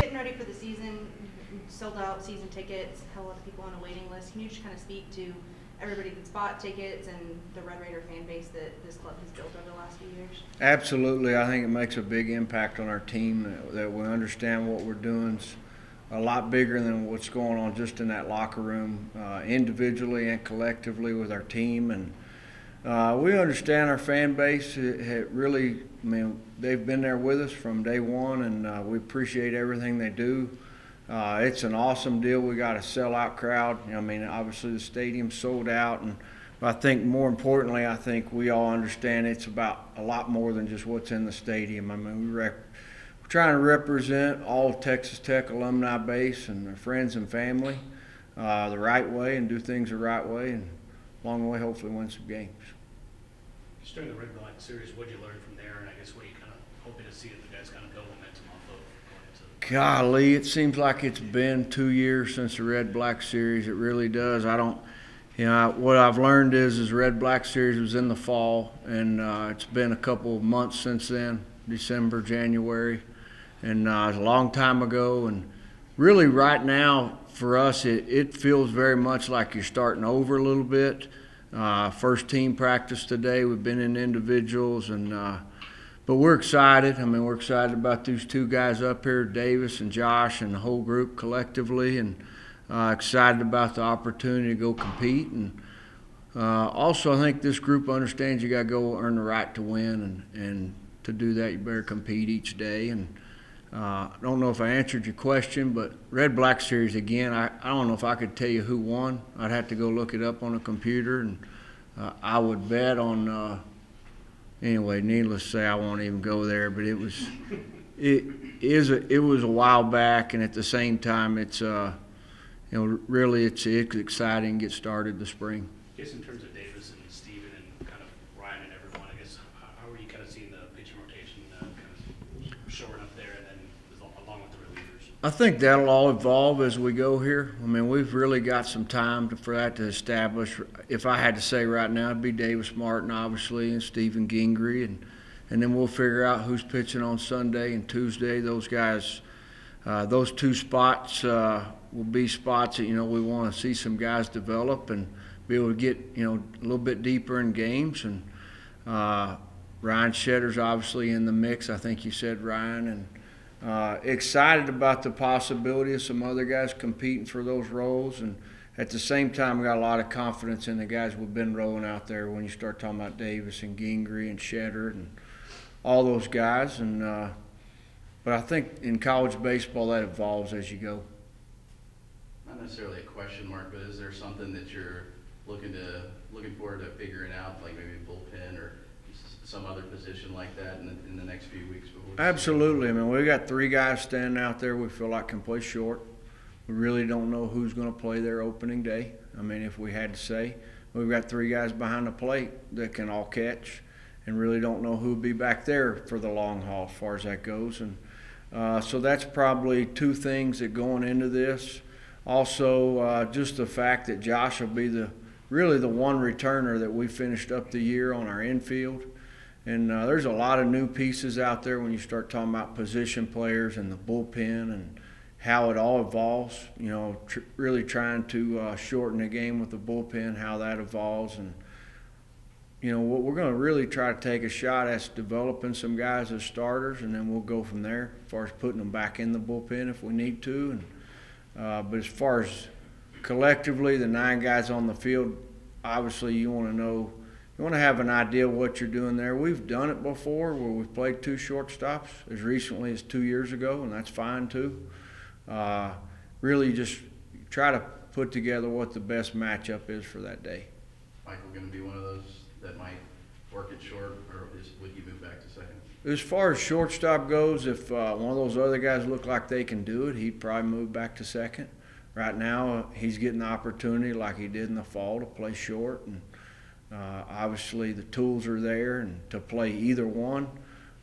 Getting ready for the season, sold out season tickets, a lot of people on a waiting list. Can you just kind of speak to everybody that's bought tickets and the Red Raider fan base that this club has built over the last few years? Absolutely. I think it makes a big impact on our team that, we understand what we're doing a lot bigger than what's going on just in that locker room, uh, individually and collectively with our team. And uh, we understand our fan base. It, it really, I mean, they've been there with us from day one, and uh, we appreciate everything they do. Uh, it's an awesome deal. We got a sellout crowd. I mean, obviously the stadium's sold out, and I think more importantly, I think we all understand it's about a lot more than just what's in the stadium. I mean, we rec- we're trying to represent all Texas Tech alumni base and their friends and family uh, the right way and do things the right way, and along the way, hopefully win some games. Just during the Red Black Series, what did you learn from there, and I guess what you kind of hoping to see that the guys kind of build momentum off of Golly, it seems like it's been two years since the Red Black Series. It really does. I don't, you know, what I've learned is, is Red Black Series was in the fall, and uh, it's been a couple of months since then, December, January, and uh, it's a long time ago. And really, right now for us, it, it feels very much like you're starting over a little bit. Uh, first team practice today. We've been in individuals and. Uh, but we're excited. I mean, we're excited about these two guys up here, Davis and Josh, and the whole group collectively, and uh, excited about the opportunity to go compete. And uh, also, I think this group understands you got to go earn the right to win, and, and to do that, you better compete each day. And I don't know if I answered your question, but Red Black Series again, I, I don't know if I could tell you who won. I'd have to go look it up on a computer, and uh, I would bet on uh, anyway, needless to say, I won't even go there. But it was, it is a, it was a while back, and at the same time, it's uh, you know, really it's it's exciting. Get started this spring. Guess in terms of Davis and Steven and kind of Ryan and everyone, I guess how, how are you kind of seeing the pitching rotation uh, kind of shoring up there, and then as- along with the relievers? I think that'll all evolve as we go here. I mean, we've really got some time to, for that to establish. If I had to say right now, it'd be Davis Martin, obviously, and Stephen Gingery, and and then we'll figure out who's pitching on Sunday and Tuesday. Those guys, uh, those two spots uh, will be spots that you know we want to see some guys develop and be able to get you know a little bit deeper in games. And uh, Ryan Shetter's obviously in the mix. I think you said Ryan and. Uh, excited about the possibility of some other guys competing for those roles, and at the same time, got a lot of confidence in the guys we've been rolling out there. When you start talking about Davis and Gingery and Shetter and all those guys, and uh, but I think in college baseball that evolves as you go. Not necessarily a question mark, but is there something that you're looking to, looking forward to figuring out, like maybe bullpen or some other position like that in the, in the next few Absolutely. I mean, we got three guys standing out there we feel like can play short. We really don't know who's going to play their opening day. I mean, if we had to say, we've got three guys behind the plate that can all catch, and really don't know who'll be back there for the long haul as far as that goes. And uh, so that's probably two things that going into this. Also, uh, just the fact that Josh will be the really the one returner that we finished up the year on our infield. And uh, there's a lot of new pieces out there when you start talking about position players and the bullpen and how it all evolves. You know, tr- really trying to uh, shorten the game with the bullpen, how that evolves, and you know what we're going to really try to take a shot at developing some guys as starters, and then we'll go from there as far as putting them back in the bullpen if we need to. And uh, but as far as collectively, the nine guys on the field, obviously you want to know you want to have an idea of what you're doing there. We've done it before where we've played two shortstops as recently as two years ago, and that's fine too. Uh, really, just try to put together what the best matchup is for that day. Michael gonna be one of those that might work at short, or is, would you move back to second? As far as shortstop goes, if uh, one of those other guys look like they can do it, he'd probably move back to second. Right now, he's getting the opportunity, like he did in the fall, to play short, and uh, obviously the tools are there and to play either one.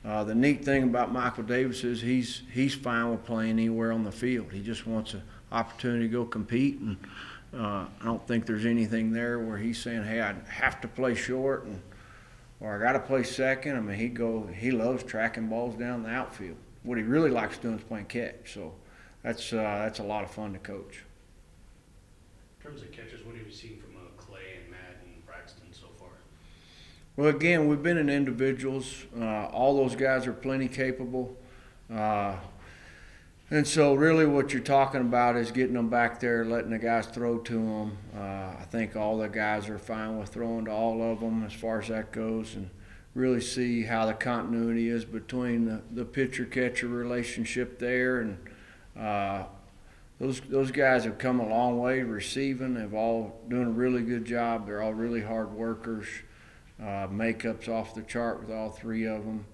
Uh, the neat thing about Michael Davis is he's he's fine with playing anywhere on the field. He just wants an opportunity to go compete, and uh, I don't think there's anything there where he's saying, "Hey, I have to play short." And or I got to play second. I mean, he go he loves tracking balls down the outfield. What he really likes doing is playing catch. So that's uh, that's a lot of fun to coach. In terms of catchers, what have you seen from uh, Clay and Matt and Braxton so far? Well, again, we've been in individuals. Uh, all those guys are plenty capable. Uh, and so, really, what you're talking about is getting them back there, letting the guys throw to them. Uh, I think all the guys are fine with throwing to all of them as far as that goes, and really see how the continuity is between the, the pitcher catcher relationship there. And uh, those those guys have come a long way receiving. They've all doing a really good job. They're all really hard workers. Uh, makeups off the chart with all three of them.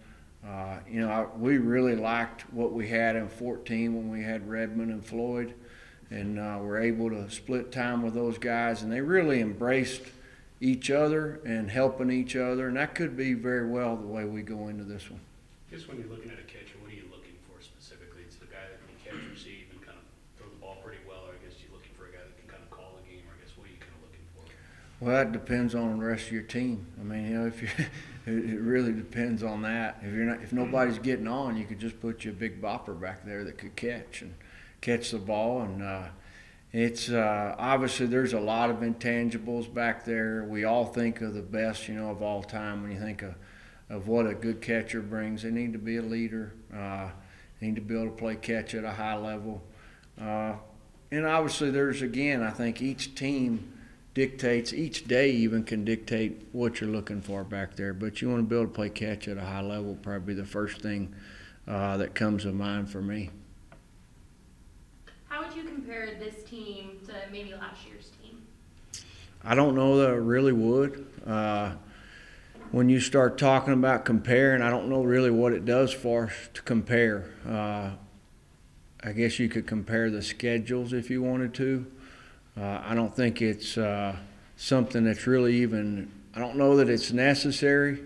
Uh, you know, I, we really liked what we had in 14 when we had Redmond and Floyd, and uh, we're able to split time with those guys, and they really embraced each other and helping each other, and that could be very well the way we go into this one. Guess when you're looking at a catcher, what are you looking for specifically? It's the guy that can catch, receive, and kind of throw the ball pretty well, or I guess you're looking for a guy that can kind of call the game, or I guess what are you kind of looking for? Well, that depends on the rest of your team. I mean, you know, if you, it, really depends on that. If you're not, if nobody's getting on, you could just put you a big bopper back there that could catch and catch the ball. And uh, it's uh, obviously there's a lot of intangibles back there. We all think of the best, you know, of all time when you think of of what a good catcher brings. They need to be a leader. Uh, they need to be able to play catch at a high level. Uh, and obviously, there's again, I think each team dictates each day even can dictate what you're looking for back there. But you want to be able to play catch at a high level, probably the first thing uh, that comes to mind for me. How would you compare this team to maybe last year's team? I don't know that I really would. Uh, when you start talking about comparing, I don't know really what it does for us to compare. Uh, I guess you could compare the schedules if you wanted to. Uh, I don't think it's uh, something that's really even, I don't know that it's necessary.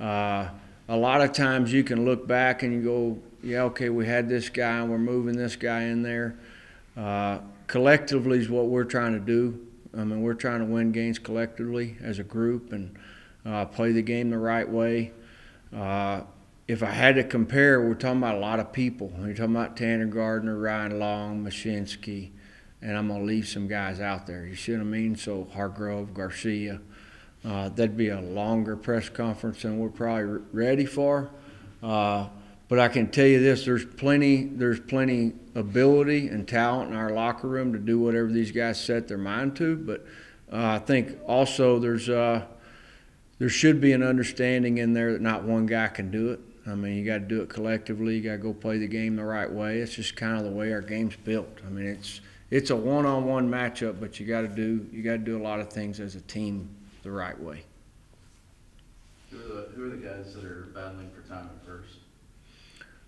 Uh, a lot of times you can look back and you go, yeah, okay, we had this guy and we're moving this guy in there. Uh, collectively is what we're trying to do. I mean, we're trying to win games collectively as a group and uh, play the game the right way. Uh, if I had to compare, we're talking about a lot of people. You're talking about Tanner Gardner, Ryan Long, Mashinsky, and I'm going to leave some guys out there. You see what I mean? So Hargrove, Garcia. Uh, that'd be a longer press conference than we're probably ready for. Uh, but I can tell you this: there's plenty, there's plenty ability and talent in our locker room to do whatever these guys set their mind to. But uh, I think also there's uh, there should be an understanding in there that not one guy can do it. I mean, you got to do it collectively. You got to go play the game the right way. It's just kind of the way our game's built. I mean, it's it's a one-on-one matchup, but you got to do you got to do a lot of things as a team the right way. Who are the, who are the guys that are battling for time at first?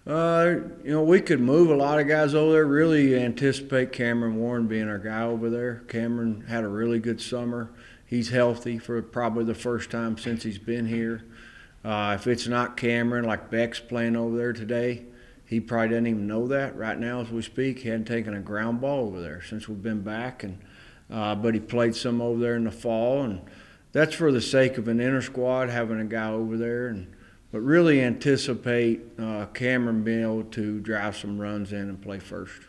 Uh, you know, we could move a lot of guys over there. Really anticipate Cameron Warren being our guy over there. Cameron had a really good summer. He's healthy for probably the first time since he's been here. Uh, if it's not Cameron, like Beck's playing over there today, he probably doesn't even know that right now as we speak. He hadn't taken a ground ball over there since we've been back, and uh, but he played some over there in the fall, and that's for the sake of an inner squad having a guy over there, and but really anticipate uh, Cameron being able to drive some runs in and play first.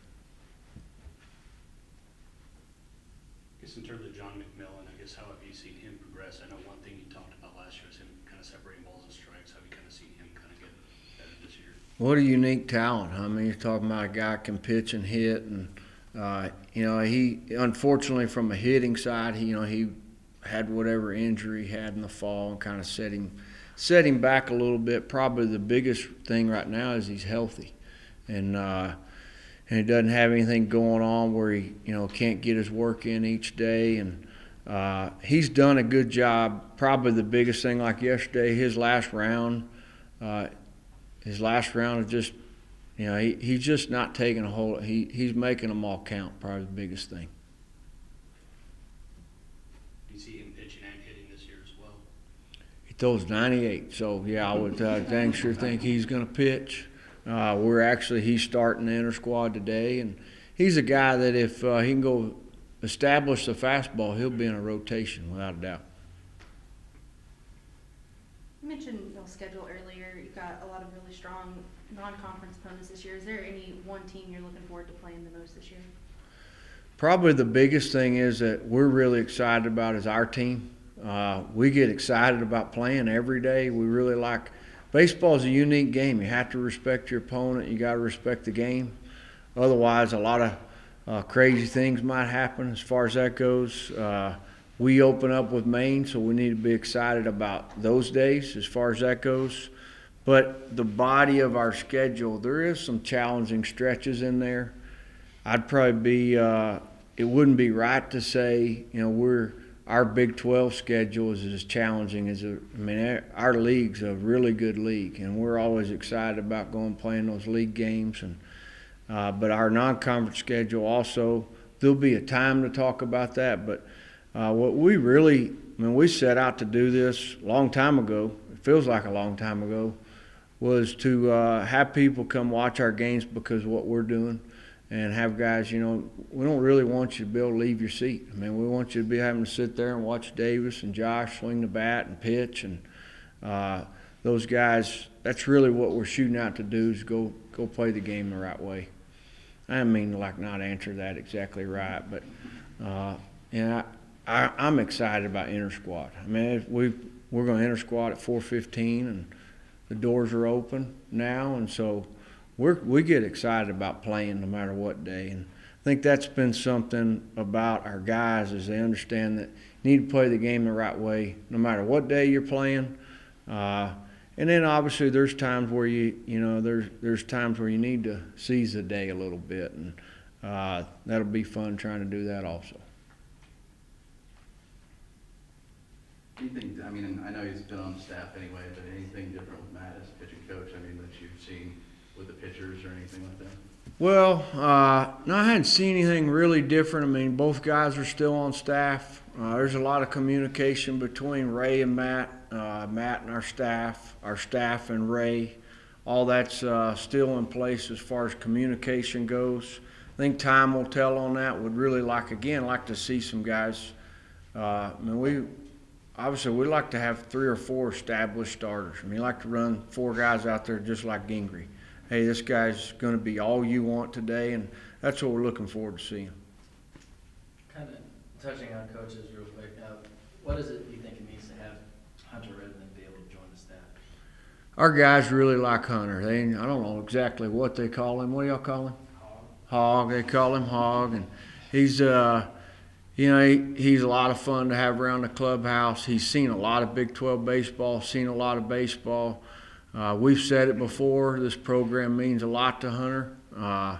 I guess in terms of John McMillon, I guess how have you seen him progress? I know one thing you talked about last year was him kind of separating balls and strikes. How have you kind of seen him kind of get better this year? What a unique talent. I mean, you're talking about a guy can pitch and hit, and uh, you know he unfortunately from a hitting side, he you know he had whatever injury he had in the fall and kind of set him set him back a little bit. Probably the biggest thing right now is he's healthy, and uh, and he doesn't have anything going on where he you know can't get his work in each day and. Uh, he's done a good job. Probably the biggest thing, like yesterday, his last round, uh, his last round is just, you know, he, he's just not taking a whole. He he's making them all count. Probably the biggest thing. Do you see him pitching and hitting this year as well? He throws 98, so yeah, I would uh, dang sure think he's going to pitch. Uh, we're actually he's starting the inner squad today, and he's a guy that if uh, he can go establish the fastball, he'll be in a rotation without a doubt. You mentioned y'all schedule earlier. You've got a lot of really strong non-conference opponents this year. Is there any one team you're looking forward to playing the most this year? Probably the biggest thing is that we're really excited about is our team. Uh, we get excited about playing every day. We really like baseball is a unique game. You have to respect your opponent. You got to respect the game. Otherwise, a lot of uh, crazy things might happen as far as that goes. Uh, we open up with Maine, so we need to be excited about those days as far as that goes. But the body of our schedule, there is some challenging stretches in there. I'd probably be. Uh, it wouldn't be right to say, you know, we're our Big 12 schedule is as challenging as a. I mean, our league's a really good league, and we're always excited about going playing those league games. And uh, but our non-conference schedule also, there'll be a time to talk about that. But uh, what we really, I mean, we set out to do this a long time ago. It feels like a long time ago. Was to uh, have people come watch our games because of what we're doing and have guys, you know, we don't really want you to be able to leave your seat. I mean, we want you to be having to sit there and watch Davis and Josh swing the bat and pitch, and uh, those guys. That's really what we're shooting out to do is go go play the game the right way. I mean, like not answer that exactly right, but uh, yeah, I, I, am excited about inter squad. I mean, we we're going to inter squad at 4:15, and the doors are open now, and so we're, we get excited about playing no matter what day. And I think that's been something about our guys is they understand that you need to play the game the right way no matter what day you're playing. Uh, and then obviously there's times where you you know there's there's times where you need to seize the day a little bit, and uh, that'll be fun trying to do that also. Anything, I mean, I know he's been on staff anyway, but anything different with Matt as pitching coach? I mean, that you've seen with the pitchers or anything like that? Well, uh, no, I hadn't seen anything really different. I mean, both guys are still on staff. Uh, there's a lot of communication between Ray and Matt, uh, Matt and our staff, our staff and Ray. All that's uh, still in place as far as communication goes. I think time will tell on that. Would really like again like to see some guys. Uh, I mean, we obviously we like to have three or four established starters. I mean, like to run four guys out there just like Gingery hey, this guy's going to be all you want today, and that's what we're looking forward to seeing. Kind of touching on coaches real quick. Uh, what is it you think it means to have Hunter Redmond be able to join the staff? Our guys really like Hunter. They, I don't know exactly what they call him. What do y'all call him? Hog. Hog. They call him Hog, and he's uh, you know, he, he's a lot of fun to have around the clubhouse. He's seen a lot of Big 12 baseball, seen a lot of baseball. Uh, we've said it before. This program means a lot to Hunter. Uh,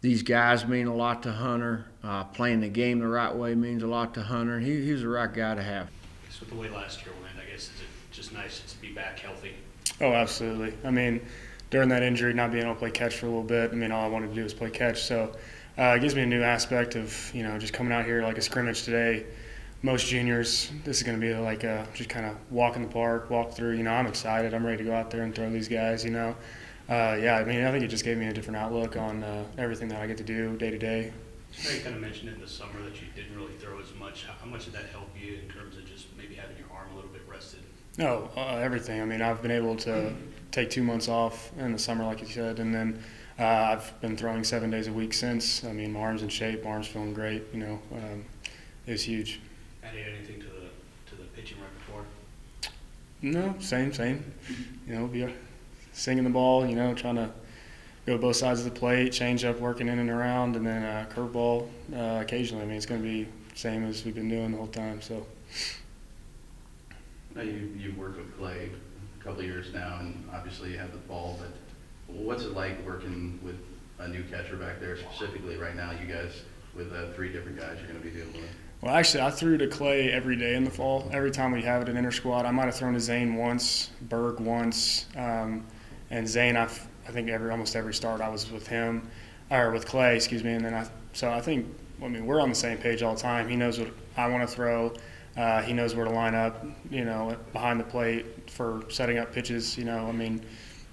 these guys mean a lot to Hunter. Uh, playing the game the right way means a lot to Hunter. He, he's the right guy to have. So with the way last year went, I guess is it just nice to be back healthy? Oh, absolutely. I mean, during that injury, not being able to play catch for a little bit, I mean, all I wanted to do was play catch. So uh, it gives me a new aspect of you know just coming out here like a scrimmage today most juniors, this is going to be like a, just kind of walk in the park, walk through. You know, I'm excited. I'm ready to go out there and throw these guys. You know, uh, yeah. I mean, I think it just gave me a different outlook on uh, everything that I get to do day to day. You kind of mentioned in the summer that you didn't really throw as much. How much did that help you in terms of just maybe having your arm a little bit rested? No, uh, everything. I mean, I've been able to take two months off in the summer, like you said, and then uh, I've been throwing seven days a week since. I mean, my arm's in shape, my arm's feeling great. You know, um, it was huge added anything to the to the pitching repertoire? No, same, same. You know, be singing the ball. You know, trying to go both sides of the plate, change up, working in and around, and then uh, curveball uh, occasionally. I mean, it's going to be same as we've been doing the whole time. So. Now you you've worked with Clay a couple years now, and obviously you have the ball. But what's it like working with a new catcher back there, specifically right now? You guys with uh, three different guys you're going to be dealing with. Well, actually, I threw to Clay every day in the fall. Every time we have it in inter squad, I might have thrown to Zane once, Berg once, um, and Zane. I, I think every almost every start I was with him, or with Clay, excuse me. And then I, so I think, I mean, we're on the same page all the time. He knows what I want to throw. Uh, he knows where to line up, you know, behind the plate for setting up pitches. You know, I mean,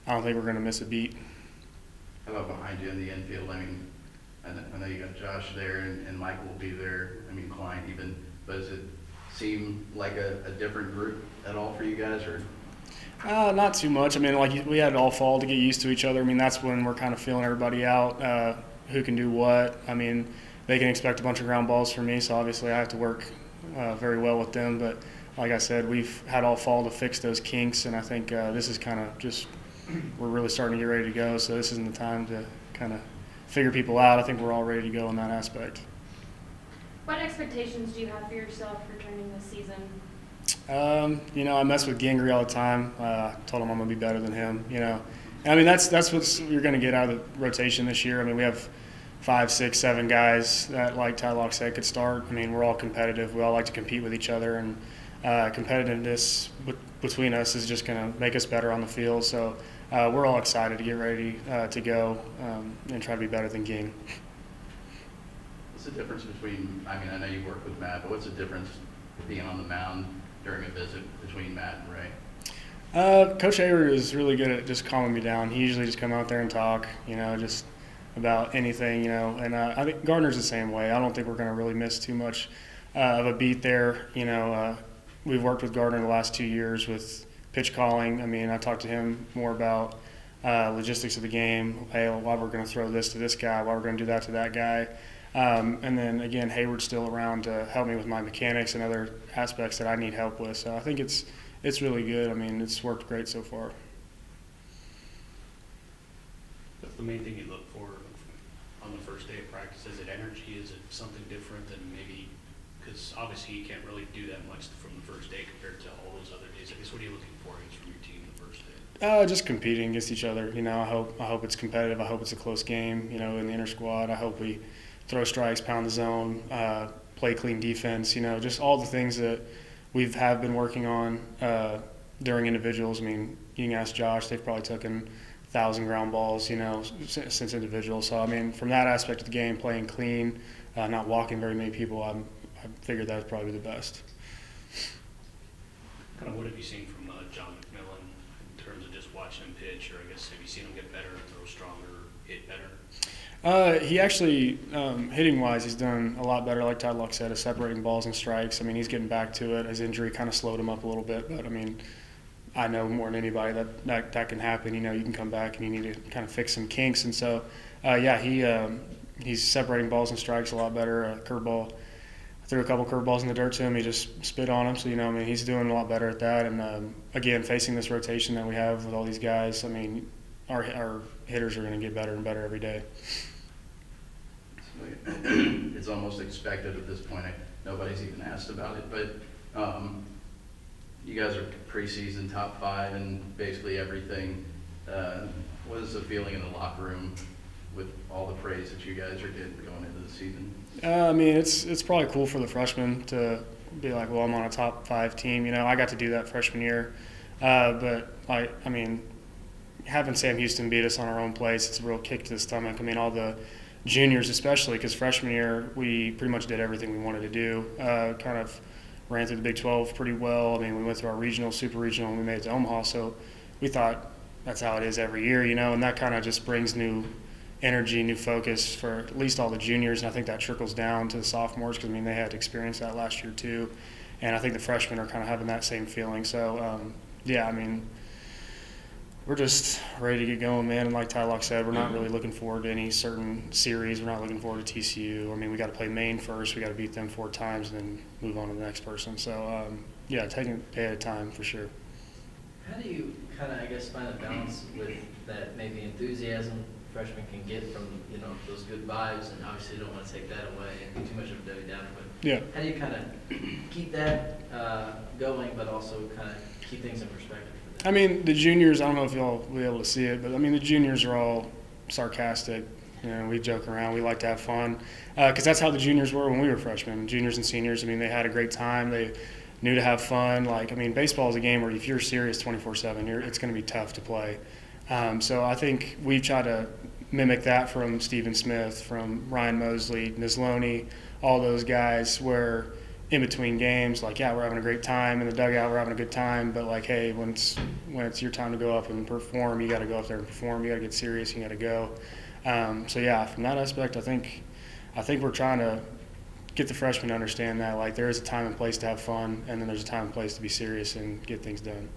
I don't think we're going to miss a beat. How about behind you in the infield? I mean, I know you got Josh there and, and Michael will be there. I mean, Klein even. But does it seem like a, a different group at all for you guys, or? Uh, not too much. I mean, like we had all fall to get used to each other. I mean, that's when we're kind of feeling everybody out, uh, who can do what. I mean, they can expect a bunch of ground balls from me, so obviously I have to work uh, very well with them. But like I said, we've had all fall to fix those kinks, and I think uh, this is kind of just we're really starting to get ready to go. So this isn't the time to kind of figure people out. I think we're all ready to go in that aspect. What expectations do you have for yourself returning this season? Um, you know, I mess with Gingery all the time. Uh, told him I'm gonna be better than him. You know, I mean that's that's what you're gonna get out of the rotation this year. I mean we have five, six, seven guys that, like Tadlock said, could start. I mean we're all competitive. We all like to compete with each other, and uh, competitiveness b- between us is just gonna make us better on the field. So uh, we're all excited to get ready uh, to go um, and try to be better than Ging. What's the difference between, I mean, I know you work with Matt, but what's the difference being on the mound during a visit between Matt and Ray? Uh, Coach Hayward is really good at just calming me down. He usually just come out there and talk, you know, just about anything, you know. And uh, I think Gardner's the same way. I don't think we're going to really miss too much uh, of a beat there. You know, uh, we've worked with Gardner the last two years with pitch calling. I mean, I talked to him more about uh, logistics of the game. Hey, why we're going to throw this to this guy, why we're going to do that to that guy. Um, and then again, Hayward's still around to help me with my mechanics and other aspects that I need help with. So I think it's it's really good. I mean, it's worked great so far. What's the main thing you look for on the first day of practice? Is it energy? Is it something different than maybe, because obviously you can't really do that much from the first day compared to all those other days. I guess what are you looking for I guess, from your team the first day? Uh, just competing against each other. You know, I hope I hope it's competitive. I hope it's a close game. You know, in the inter squad, I hope we throw strikes, pound the zone, uh, play clean defense. You know, just all the things that we've have been working on uh, during individuals. I mean, you can ask Josh; they've probably taken thousand ground balls, you know, since, since individuals. So I mean, from that aspect of the game, playing clean, uh, not walking very many people, I'm, I figured that was probably the best. Kind of what have you seen from uh, John McMillon in terms of just watching him pitch, or I guess have you seen him get better, throw stronger, hit better? Uh, he actually, um, hitting wise, he's done a lot better. Like Tadlock said, of separating balls and strikes. I mean, he's getting back to it. His injury kind of slowed him up a little bit, but I mean, I know more than anybody that, that that can happen. You know, you can come back and you need to kind of fix some kinks. And so, uh, yeah, he um, he's separating balls and strikes a lot better. Uh, curveball, I threw a couple curveballs in the dirt to him. He just spit on them. So you know, I mean, he's doing a lot better at that. And um, again, facing this rotation that we have with all these guys, I mean, our our hitters are going to get better and better every day. it's almost expected at this point. Nobody's even asked about it, but um, you guys are preseason top five and basically everything. Uh, What is the feeling in the locker room with all the praise that you guys are getting going into the season? Uh, I mean, it's it's probably cool for the freshmen to be like, well, I'm on a top five team. You know, I got to do that freshman year, uh, but I, I mean, having Sam Houston beat us on our own place, it's a real kick to the stomach. I mean, all the juniors, especially because freshman year we pretty much did everything we wanted to do. Uh, kind of ran through the Big 12 pretty well. I mean, we went through our regional, super regional, and we made it to Omaha. So we thought that's how it is every year, you know, and that kind of just brings new energy, new focus for at least all the juniors, and I think that trickles down to the sophomores because I mean they had experience that last year too, and I think the freshmen are kind of having that same feeling. So um, yeah, I mean we're just ready to get going, man. And like Tadlock said, we're not really looking forward to any certain series. We're not looking forward to TCU. I mean, we got to play Maine first. We got to beat them four times and then move on to the next person. So um, yeah, taking it day at a time for sure. How do you kind of, I guess, find a balance with that maybe enthusiasm freshmen can get from, you know, those good vibes, and obviously you don't want to take that away and be too much of a Debbie Downer, but Yeah. how do you kind of keep that uh, going, but also kind of keep things in perspective I mean, the juniors, I don't know if y'all will be able to see it, but I mean, the juniors are all sarcastic. You know, we joke around. We like to have fun because that's how the juniors were when we were freshmen. Juniors and seniors. I mean, they had a great time. They knew to have fun. Like, I mean, baseball is a game where if you're serious 24/7, it's going to be tough to play. Um, so I think we've tried to mimic that from Stephen Smith, from Ryan Mosley, Neslony, all those guys, where in between games, like yeah, we're having a great time in the dugout, we're having a good time, but like hey, when it's when it's your time to go up and perform, you got to go up there and perform. You got to get serious. You got to go. Um, so yeah, from that aspect, I think I think we're trying to get the freshmen to understand that like there is a time and place to have fun, and then there's a time and place to be serious and get things done.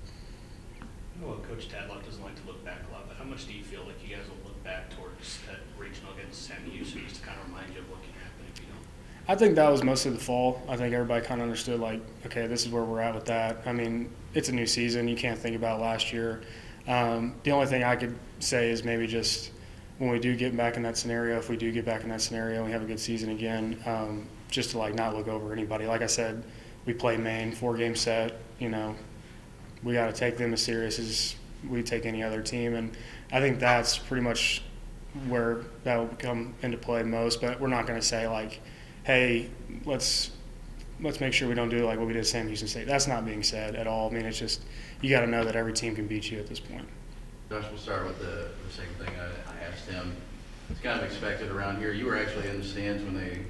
Know Coach Tadlock doesn't like to look back a lot, but how much do you feel like you guys will look back towards that regional against Sam Houston just to kind of remind you of what can happen if you don't? I think that was mostly the fall. I think everybody kind of understood, like, okay, this is where we're at with that. I mean, it's a new season. You can't think about last year. Um, the only thing I could say is maybe just when we do get back in that scenario, if we do get back in that scenario and we have a good season again, um, just to like not look over anybody. Like I said, we play Maine, four game set. You know, we got to take them as serious as we take any other team, and I think that's pretty much where that will come into play most. But we're not going to say like, hey, let's let's make sure we don't do like what we did at Sam Houston State. That's not being said at all. I mean, it's just you got to know that every team can beat you at this point. Josh, we'll start with the, the same thing I, I asked him. It's kind of expected around here. You were actually in the stands when they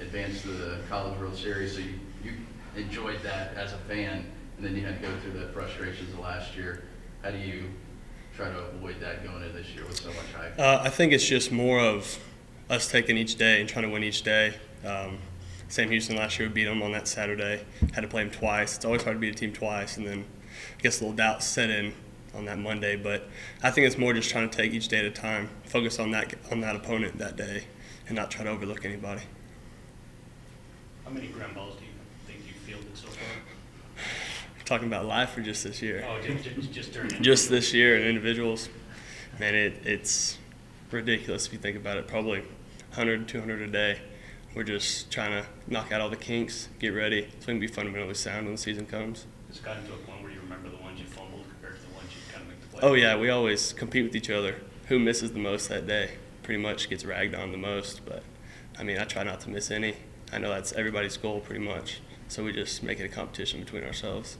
advanced to the College World Series, so you, you enjoyed that as a fan, and then you had to go through the frustrations of last year. How do you try to avoid that going into this year with so much hype? Uh, I think it's just more of us taking each day and trying to win each day. Um, Sam Houston last year we beat them on that Saturday. Had to play them twice. It's always hard to beat a team twice, and then I guess a little doubt set in on that Monday. But I think it's more just trying to take each day at a time, focus on that on that opponent that day, and not try to overlook anybody. How many ground balls do you think you fielded so far? talking about life or just this year? Oh, just, just, just during. just this year and individuals, man, it, it's ridiculous if you think about it. Probably 100, 200 a day. We're just trying to knock out all the kinks, get ready. It's going to be fundamentally sound when the season comes. It's gotten to a point where you remember the ones you fumbled compared to the ones you kind of make the play. Oh, yeah, we always compete with each other. Who misses the most that day pretty much gets ragged on the most. But, I mean, I try not to miss any. I know that's everybody's goal pretty much. So we just make it a competition between ourselves.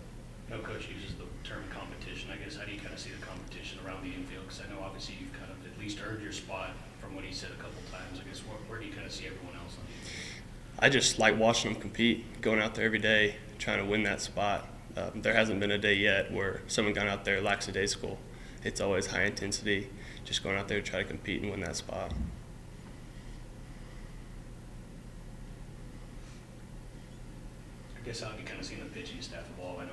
No coach uses the term competition. I guess how do you kind of see the competition around the infield? Because I know obviously you've kind of at least earned your spot from what he said a couple times. I guess where, where do you kind of see everyone else on the infield? I just like watching them compete, going out there every day, trying to win that spot. Um, there hasn't been a day yet where someone gone out there lackadaisical. It's always high intensity, just going out there to try to compete and win that spot. I guess how have you kind of seen the pitching staff evolve? I know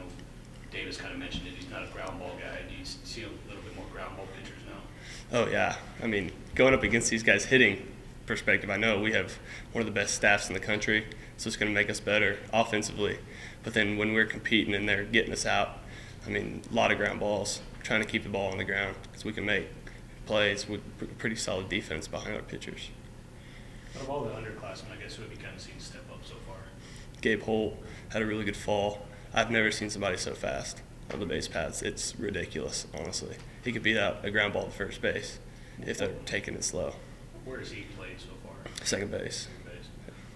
Davis kind of mentioned it. He's not a ground ball guy. Do you see a little bit more ground ball pitchers now? Oh yeah, I mean going up against these guys hitting perspective, I know we have one of the best staffs in the country, so it's going to make us better offensively. But then when we're competing and they're getting us out, I mean a lot of ground balls, trying to keep the ball on the ground because we can make plays with pretty solid defense behind our pitchers. Out of all the underclassmen, I guess who have you kind of seen step up so far? Gabe Holt had a really good fall. I've never seen somebody so fast on the base paths. It's ridiculous, honestly. He could beat out a ground ball to first base if they're taking it slow. Where has he played so far? Second base. Second base.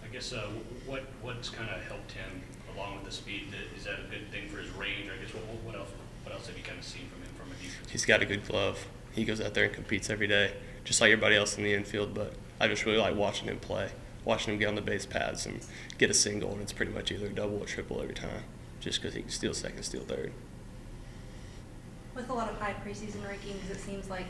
I guess uh, what what's kind of helped him along with the speed? Is that a good thing for his range? I guess what, what else what else have you kind of seen from him from a defense? He's got a good glove. He goes out there and competes every day, just like everybody else in the infield. But I just really like watching him play, watching him get on the base paths and get a single, and it's pretty much either a double or triple every time, just because he can steal second, steal third. With a lot of high preseason rankings, it seems like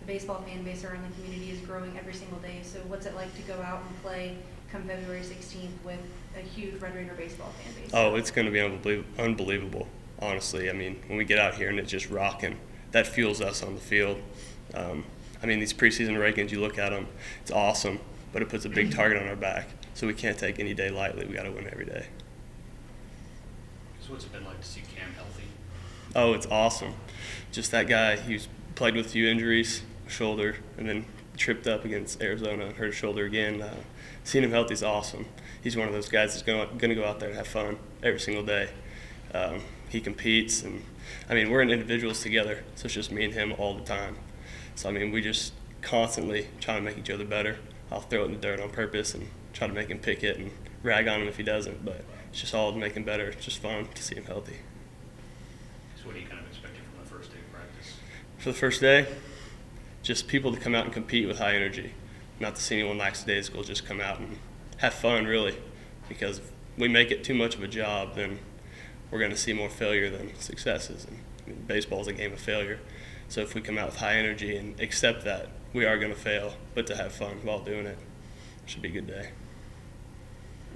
the baseball fan base around the community is growing every single day. So what's it like to go out and play come February 16th with a huge Red Raider baseball fan base? Oh, it's going to be unbelie- unbelievable, honestly. I mean, when we get out here and it's just rocking, that fuels us on the field. Um, I mean, these preseason rankings, you look at them, it's awesome, but it puts a big target on our back. So we can't take any day lightly. We got to win every day. So what's it been like to see Cam healthy? Oh, it's awesome. Just that guy, he's played with a few injuries, shoulder, and then tripped up against Arizona hurt his shoulder again. Uh, seeing him healthy is awesome. He's one of those guys that's going to go out there and have fun every single day. Um, he competes, and I mean, we're in individuals together, so it's just me and him all the time. So I mean, we just constantly try to make each other better. I'll throw it in the dirt on purpose and try to make him pick it and rag on him if he doesn't. But it's just all to make him better. It's just fun to see him healthy. So what are you kind of expecting from the first day of practice? For the first day, just people to come out and compete with high energy. Not to see anyone lackadaisical, just come out and have fun, really. Because if we make it too much of a job, then we're going to see more failure than successes. And I mean, baseball is a game of failure. So if we come out with high energy and accept that, we are going to fail, but to have fun while doing it, it should be a good day.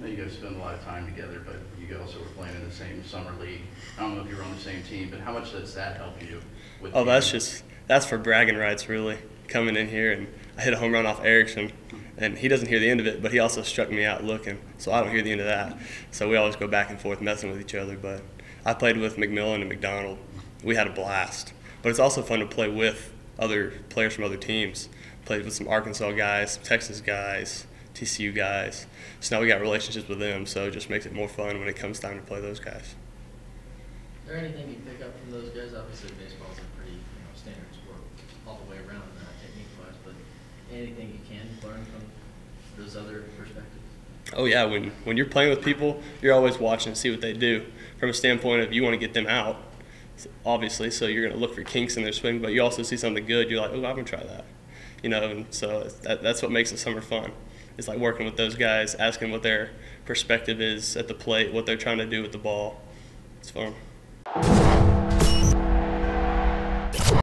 You guys spend a lot of time together, but you also were playing in the same summer league. I don't know if you were on the same team, but how much does that help you with? Oh, that's just that's for bragging rights, really. Coming in here and I hit a home run off Erickson, and he doesn't hear the end of it, but he also struck me out looking, so I don't hear the end of that. So we always go back and forth messing with each other. But I played with McMillon and McDonald. We had a blast. But it's also fun to play with other players from other teams. Played with some Arkansas guys, some Texas guys, TCU guys. So now we got relationships with them, so it just makes it more fun when it comes time to play those guys. Is there anything you pick up from those guys? Obviously, baseball is a pretty, you know, standard sport all the way around, uh, technique-wise, but anything you can learn from those other perspectives? Oh yeah, when when you're playing with people, you're always watching to see what they do. From a standpoint of you want to get them out, obviously, so you're going to look for kinks in their swing. But you also see something good, you're like, oh, I'm gonna try that, you know. And so that, that's what makes the summer fun. It's like working with those guys, asking what their perspective is at the plate, what they're trying to do with the ball. It's fun.